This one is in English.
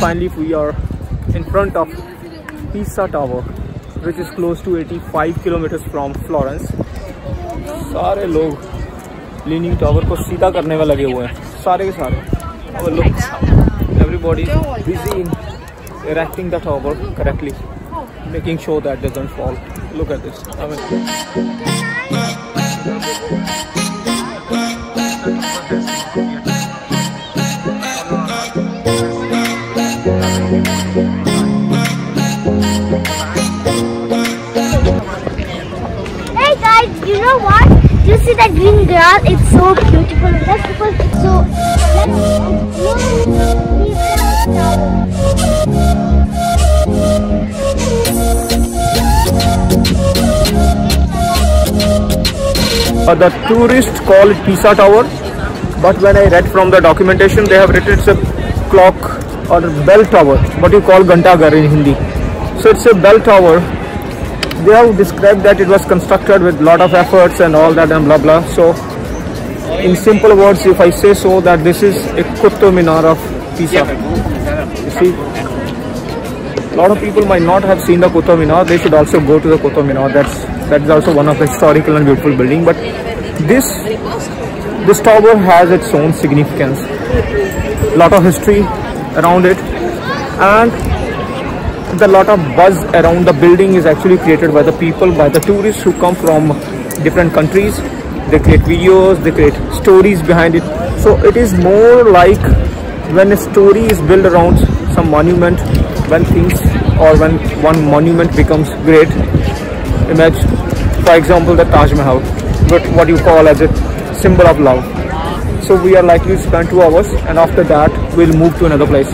Finally, we are in front of Pisa Tower, which is close to 85 kilometers from Florence. सारे लोग leaning tower को सीधा करने में लगे हुए हैं सारे के सारे look everybody busy in erecting the tower correctly making sure that doesn't fall look at this I mean Hey guys, you know what? You see that green grass? It's so beautiful. That's because it's so. Uh, the tourists call it Pisa Tower, but when I read from the documentation, they have written it's a clock or bell tower, what you call Gantaghar in Hindi. So it's a bell tower. They have described that it was constructed with lot of efforts and all that and blah blah. So, in simple words, if I say so, that this is a Qutub Minar of Pisa. You see, lot of people might not have seen the Qutub Minar. They should also go to the Qutub Minar. That's that is also one of the historical and beautiful building. But this this tower has its own significance. Lot of history around it, and the lot of buzz around the building is actually created by the people, by the tourists who come from different countries. They create videos, they create stories behind it. So it is more like when a story is built around some monument, when things or when one monument becomes great. Imagine, for example, the Taj Mahal, but what you call as a symbol of love. So we are likely to spend two hours, and after that, we'll move to another place.